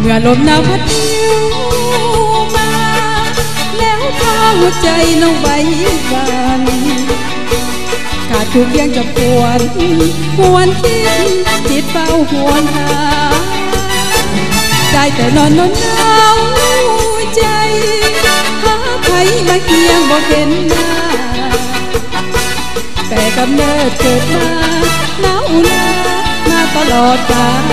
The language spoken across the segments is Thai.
เมื่อลมหนาวพัดผิวมา แล้วพาหัวใจนองไปวันขาดถูกเพียงจะปวดปวดคิดจิตเฝ้าหวนหาได้แต่นอนนอนหนาว มาเคียงบ่เห็นหน้าแต่กำเนิดเกิดมาหนาวหนามาตลอดกาล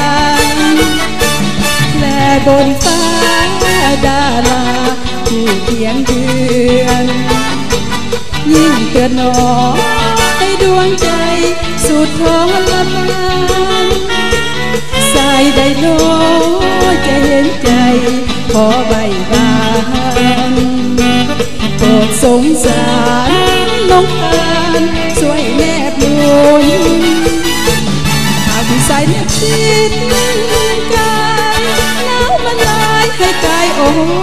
และบนฟ้าดาราที่เพียงเดือนยิ่งเตือนหนอให้ดวงใจสุดทรมานสายใดโนจะเห็นใจขอใบบาน สงสารน้องทานช่วยแนบหนุนหากมีสายเนบชิดกายหนาวมันลายให้กายอ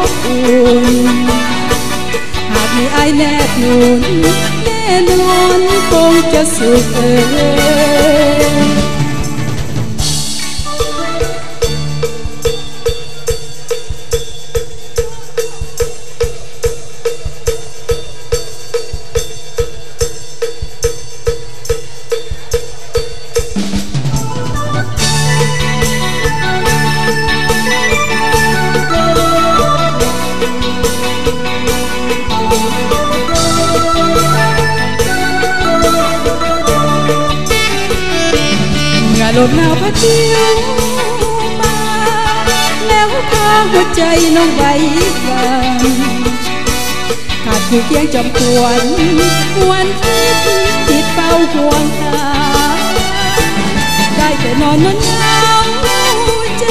บอุ่นหากมีไอายแนบหนุนแน่นอนคงจะสุขเอยเมื่อ ลมหนาวพัดเยวมาแล้วพาหัวใจน้องไว้วางขาดผู้เคียงจอมควรหวนคิดจิตเฝ้าห่วงหาได้แต่นอนนอนหนาวใจ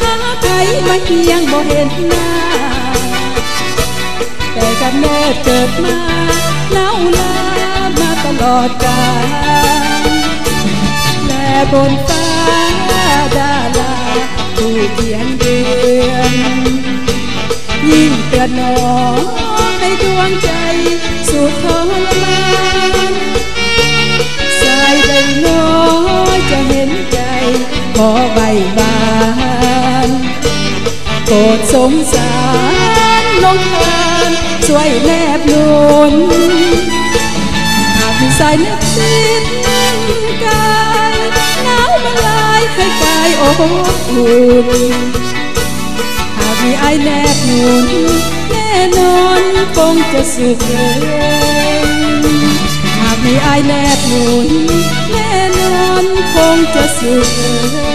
หาใครมาเคียงบ่เห็นหน้าแต่กำเนิดเกิดมาเล่าลามาตลอดกาล บนฟ้าดาราผู้เขียนเดือนยิ่งเตือนหนอให้ดวงใจสุดทรมานสายใดหนอจะเห็นใจขอใบบานโปรดสงสารน้องทานช่วยแนบนุนหากมีสายเน็บชิดกายหน ให้กายอบอุ่นหากมีไอ้แนบหนุนแน่นอนคงจะสุขเลยหากมีไอ้แนบหนุนแน่นอนคงจะสุขเลย